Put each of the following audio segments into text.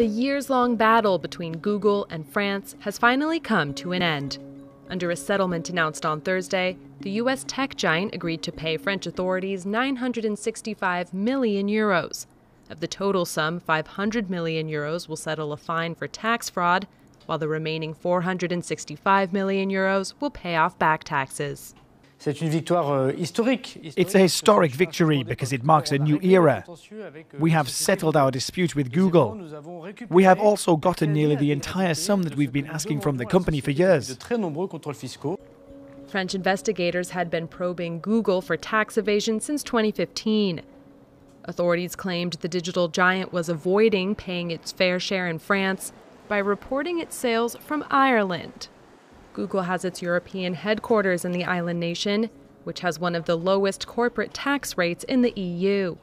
The years long battle between Google and France has finally come to an end. Under a settlement announced on Thursday, the US tech giant agreed to pay French authorities 965 million euros. Of the total sum, 500 million euros will settle a fine for tax fraud, while the remaining 465 million euros will pay off back taxes. Euh, it's a historic victory because it marks a new era. We have settled our dispute with Google. We have also gotten nearly the entire sum that we've been asking from the company for years. French investigators had been probing Google for tax evasion since 2015. Authorities claimed the digital giant was avoiding paying its fair share in France by reporting its sales from Ireland. Google has its European headquarters in the island nation, which has one of the lowest corporate tax rates in the EU.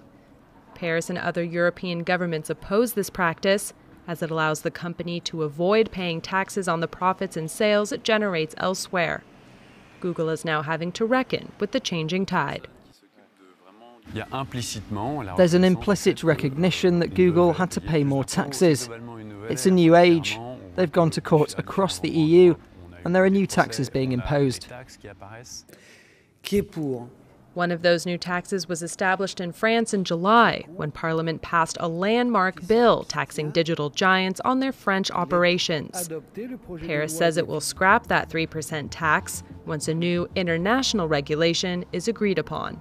Paris and other European governments oppose this practice, as it allows the company to avoid paying taxes on the profits and sales it generates elsewhere. Google is now having to reckon with the changing tide. There's an implicit recognition that Google had to pay more taxes. It's a new age. They've gone to court across the EU and there are new taxes being imposed. One of those new taxes was established in France in July when Parliament passed a landmark bill taxing digital giants on their French operations. Paris says it will scrap that 3% tax once a new international regulation is agreed upon.